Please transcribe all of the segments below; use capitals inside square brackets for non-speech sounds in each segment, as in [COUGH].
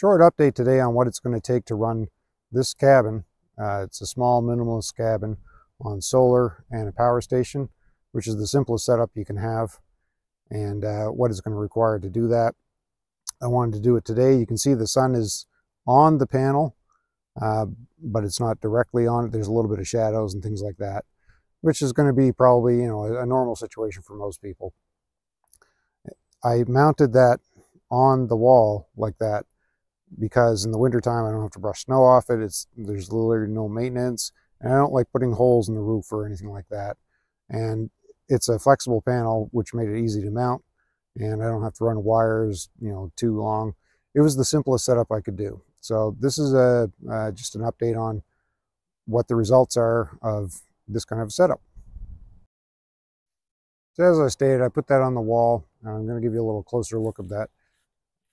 Short update today on what it's going to take to run this cabin. Uh, it's a small minimalist cabin on solar and a power station, which is the simplest setup you can have and uh, what is going to require to do that. I wanted to do it today. You can see the sun is on the panel, uh, but it's not directly on it. There's a little bit of shadows and things like that, which is going to be probably, you know, a, a normal situation for most people. I mounted that on the wall like that because in the wintertime I don't have to brush snow off it. It's There's literally no maintenance. And I don't like putting holes in the roof or anything like that. And it's a flexible panel, which made it easy to mount. And I don't have to run wires, you know, too long. It was the simplest setup I could do. So this is a uh, just an update on what the results are of this kind of setup. So as I stated, I put that on the wall. I'm going to give you a little closer look of that.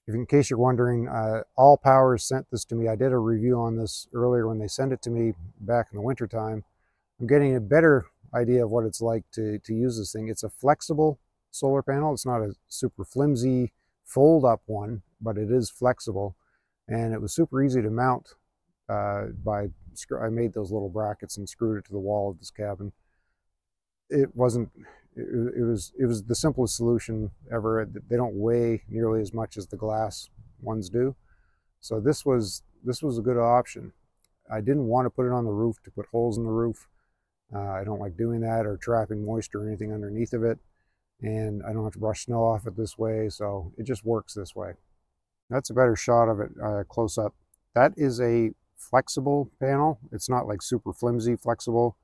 If, in case you're wondering, uh, ALLPOWERS sent this to me. I did a review on this earlier when they sent it to me back in the wintertime. I'm getting a better idea of what it's like to, to use this thing. It's a flexible solar panel. It's not a super flimsy fold up one, but it is flexible. And it was super easy to mount uh, by, I made those little brackets and screwed it to the wall of this cabin. It wasn't, it, it, was it was the simplest solution ever. They don't weigh nearly as much as the glass ones do. So this was this was a good option. I didn't want to put it on the roof to put holes in the roof. Uh, I don't like doing that or trapping moisture or anything underneath of it. And I don't have to brush snow off it this way. So it just works this way. That's a better shot of it uh, close up. That is a flexible panel. It's not like super flimsy flexible.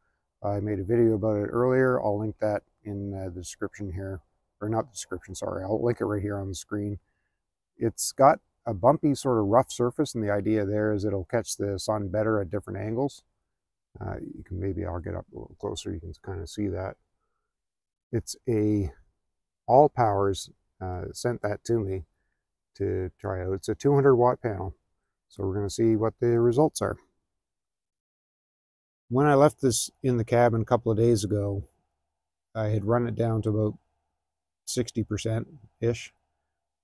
I made a video about it earlier. I'll link that in uh, the description here, or not the description, sorry. I'll link it right here on the screen. It's got a bumpy sort of rough surface, and the idea there is it'll catch the sun better at different angles. Uh, you can maybe, I'll get up a little closer, you can kind of see that. It's a, ALLPOWERS uh, sent that to me to try out. It's a 200 watt panel, so we're going to see what the results are. When I left this in the cabin a couple of days ago, I had run it down to about 60%-ish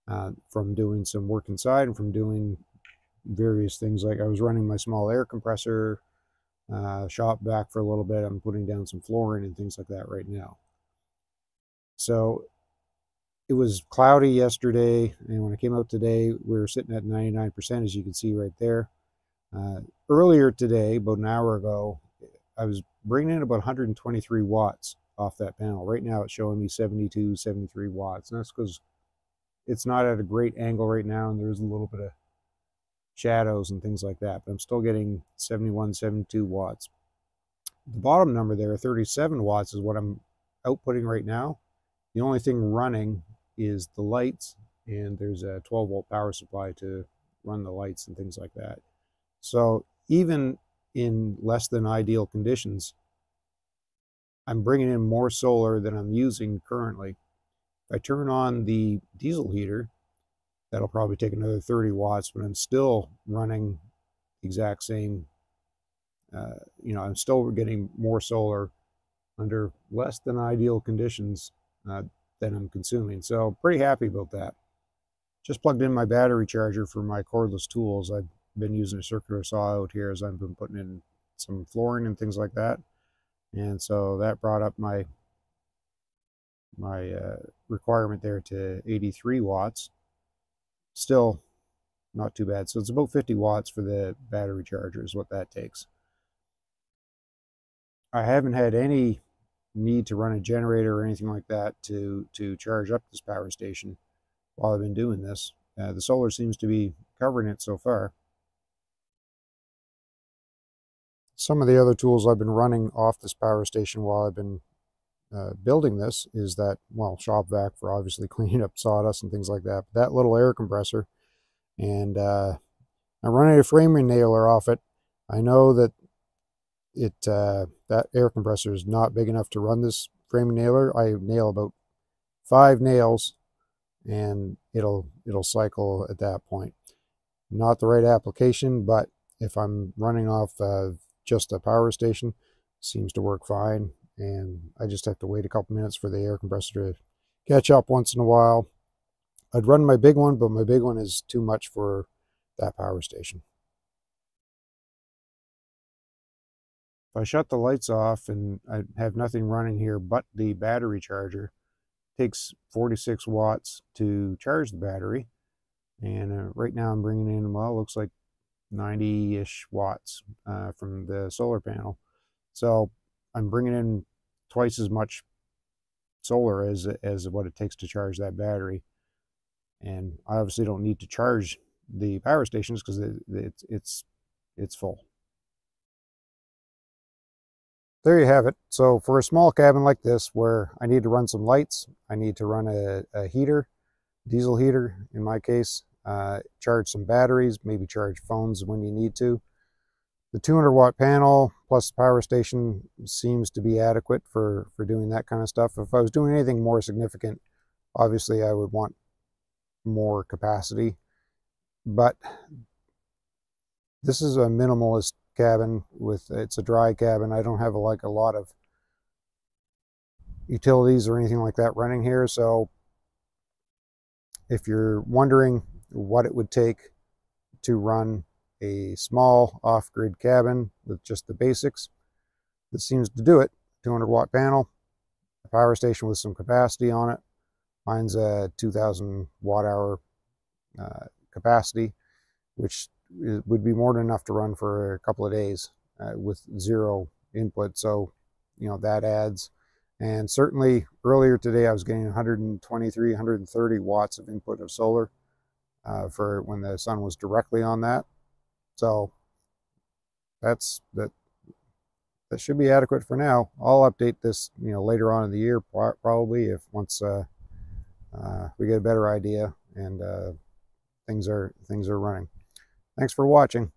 uh, from doing some work inside and from doing various things like I was running my small air compressor uh, shop vac for a little bit. I'm putting down some flooring and things like that right now. So it was cloudy yesterday, and when I came out today, we were sitting at 99%, as you can see right there. Uh, earlier today, about an hour ago, I was bringing in about 123 watts off that panel. Right now it's showing me 72, 73 watts. And that's because it's not at a great angle right now and there's a little bit of shadows and things like that. But I'm still getting 71, 72 watts. The bottom number there, 37 watts, is what I'm outputting right now. The only thing running is the lights and there's a 12 volt power supply to run the lights and things like that. So even in less than ideal conditions, I'm bringing in more solar than I'm using currently. If I turn on the diesel heater, that'll probably take another 30 watts, but I'm still running exact same, uh, you know, I'm still getting more solar under less than ideal conditions uh, than I'm consuming. So pretty happy about that. Just plugged in my battery charger for my cordless tools. I've been using a circular saw out here as I've been putting in some flooring and things like that and so that brought up my my uh, requirement there to 83 watts. Still not too bad. So it's about 50 watts for the battery charger is what that takes. I haven't had any need to run a generator or anything like that to to charge up this power station while I've been doing this. Uh, the solar seems to be covering it so far Some of the other tools I've been running off this power station while I've been uh, building this is that, well, shop vac for obviously [LAUGHS] cleaning up sawdust and things like that. But that little air compressor, and uh, I'm running a framing nailer off it. I know that it uh, that air compressor is not big enough to run this framing nailer. I nail about five nails, and it'll it'll cycle at that point. Not the right application, but if I'm running off uh, just a power station. Seems to work fine. And I just have to wait a couple minutes for the air compressor to catch up once in a while. I'd run my big one, but my big one is too much for that power station. If I shut the lights off and I have nothing running here but the battery charger, it takes 46 watts to charge the battery. And uh, right now I'm bringing in, well, it looks like 90-ish watts uh, from the solar panel. So I'm bringing in twice as much solar as, as what it takes to charge that battery. And I obviously don't need to charge the power stations because it, it, it's, it's full. There you have it. So for a small cabin like this where I need to run some lights, I need to run a, a heater, diesel heater in my case, uh, charge some batteries, maybe charge phones when you need to. The 200 watt panel plus the power station seems to be adequate for, for doing that kind of stuff. If I was doing anything more significant, obviously I would want more capacity. But this is a minimalist cabin with, it's a dry cabin. I don't have like a lot of utilities or anything like that running here. So if you're wondering what it would take to run a small off-grid cabin with just the basics. This seems to do it. 200 watt panel, a power station with some capacity on it. Mine's a 2000 watt hour uh, capacity, which would be more than enough to run for a couple of days uh, with zero input. So, you know, that adds. And certainly earlier today, I was getting 123, 130 watts of input of solar uh, for when the sun was directly on that. So that's that. That should be adequate for now. I'll update this, you know, later on in the year probably if once uh, uh, we get a better idea and uh, things are things are running. Thanks for watching.